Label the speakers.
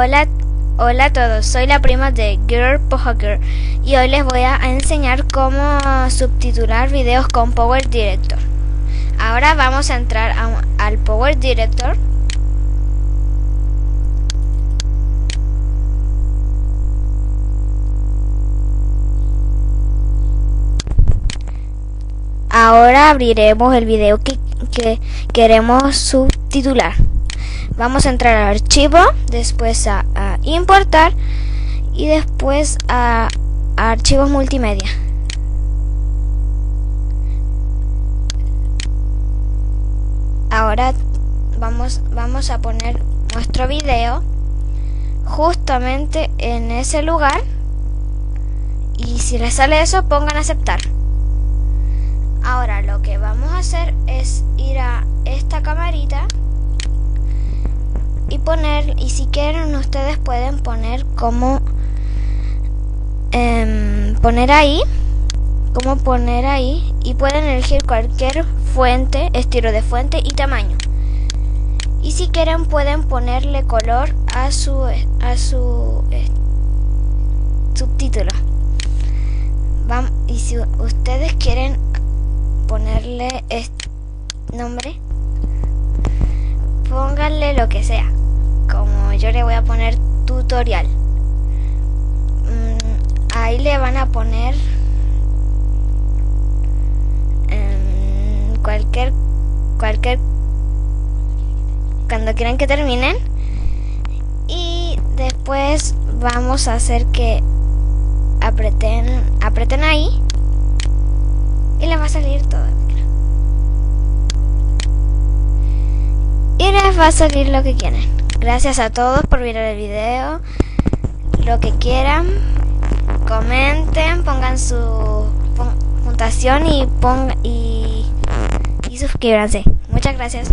Speaker 1: Hola, hola a todos, soy la prima de Girl Pohager y hoy les voy a enseñar cómo subtitular videos con Power Director. Ahora vamos a entrar al Power Director. Ahora abriremos el video que queremos subtitular vamos a entrar al archivo, después a, importar y después a, archivos multimedia. Ahora vamos, vamos a poner nuestro video justamente en ese lugar y si les sale eso pongan aceptar. Ahora lo que vamos a hacer es ir a esta camarita poner, y si quieren ustedes pueden poner como em, poner ahí, como poner ahí y pueden elegir cualquier fuente, estilo de fuente y tamaño. Y si quieren pueden ponerle color a su a su subtítulo. y si ustedes quieren ponerle nombre, pónganle lo que sea yo le voy a poner tutorial. Mm, ahí le van a poner em, cualquier cualquier cuando quieran que terminen. Y después vamos a hacer que apreten apreten ahí. Y les va a salir todo. Y les va a salir lo que quieren Gracias a todos por ver el video. Lo que quieran, comenten, pongan su puntuación y, y, y suscríbanse. Muchas gracias.